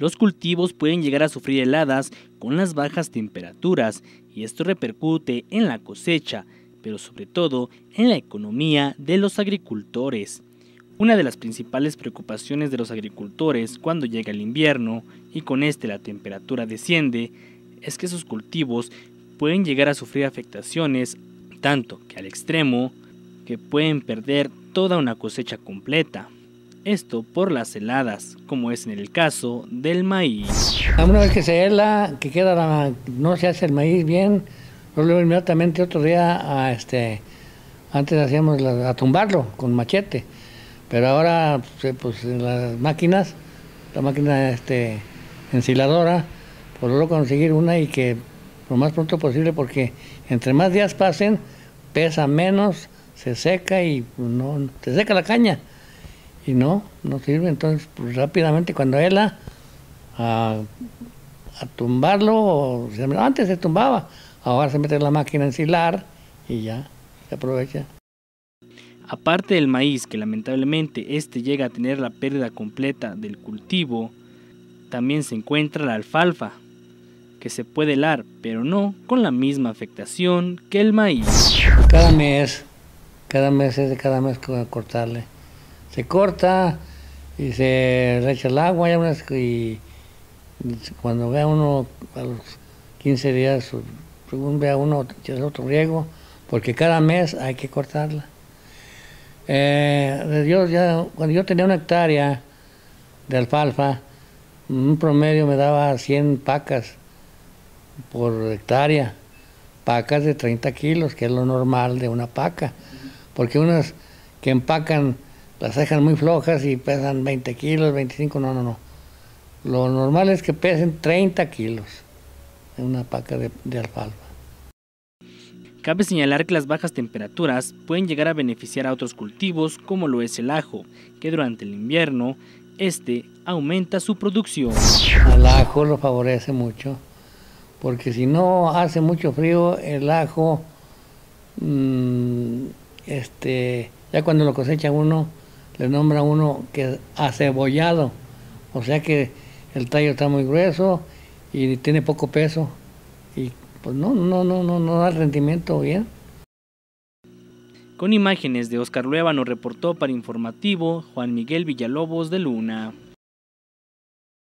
Los cultivos pueden llegar a sufrir heladas con las bajas temperaturas y esto repercute en la cosecha, pero sobre todo en la economía de los agricultores. Una de las principales preocupaciones de los agricultores cuando llega el invierno y con este la temperatura desciende es que sus cultivos pueden llegar a sufrir afectaciones tanto que al extremo que pueden perder toda una cosecha completa. Esto por las heladas, como es en el caso del maíz. Una vez que se hela, que queda no se hace el maíz bien, luego inmediatamente otro día a este, antes hacíamos a tumbarlo con machete, pero ahora pues las máquinas, la máquina este, ensiladora, pues luego conseguir una y que lo más pronto posible porque entre más días pasen, pesa menos, se seca y no, se seca la caña y no, no sirve. Entonces, pues, rápidamente cuando hela, a, a tumbarlo, antes se tumbaba, ahora se mete la máquina en silar y ya, se aprovecha. Aparte del maíz, que lamentablemente este llega a tener la pérdida completa del cultivo, también se encuentra la alfalfa, que se puede helar, pero no con la misma afectación que el maíz. Cada mes, cada mes es de cada mes cortarle. Se corta y se le echa el agua y cuando vea uno a los 15 días, según vea uno, echa otro riego, porque cada mes hay que cortarla. Eh, yo ya, cuando yo tenía una hectárea de alfalfa, un promedio me daba 100 pacas por hectárea, pacas de 30 kilos, que es lo normal de una paca, porque unas que empacan las dejan muy flojas y pesan 20 kilos, 25, no, no, no. Lo normal es que pesen 30 kilos en una paca de, de alfalfa. Cabe señalar que las bajas temperaturas pueden llegar a beneficiar a otros cultivos como lo es el ajo, que durante el invierno este aumenta su producción. Al ajo lo favorece mucho porque si no hace mucho frío, el ajo, mm, este, ya cuando lo cosecha uno, le nombra uno que acebollado, o sea que el tallo está muy grueso y tiene poco peso y pues no, no, no, no, no da rendimiento bien. Con imágenes de Oscar Lueva nos reportó para informativo Juan Miguel Villalobos de Luna.